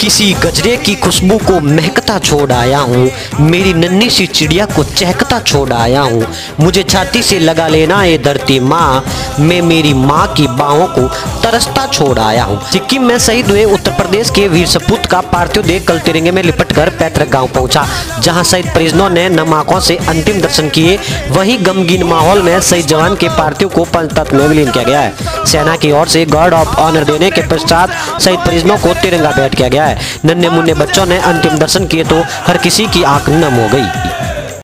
किसी गजरे की खुशबू को महकता छोड़ आया हूँ। मेरी नन्ही सी चिड़िया को चहकता छोड़ आया हूँ। मुझे छाती से लगा लेना ये धरती माँ। मैं मेरी माँ की बाहों को तरसता छोड़ आया हूँ। सिक्किम में शहीद हुए उत्तर प्रदेश के वीर सपूत का पार्थिव देह कल तिरंगे में लिपट कर पैतृक गाँव पहुँचा, जहाँ शहीद परिजनों ने नम आँखों से अंतिम दर्शन किए। वहीं गमगीन माहौल में शहीद जवान के पार्थिव को पंचतत्व में विलीन किया गया है। सेना की ओर से गार्ड ऑफ़ ऑनर देने के पश्चात शहीद परिजनों को तिरंगा भेंट किया गया है। नन्हे मुन्ने बच्चों ने अंतिम दर्शन किए तो हर किसी की आँख नम हो गई।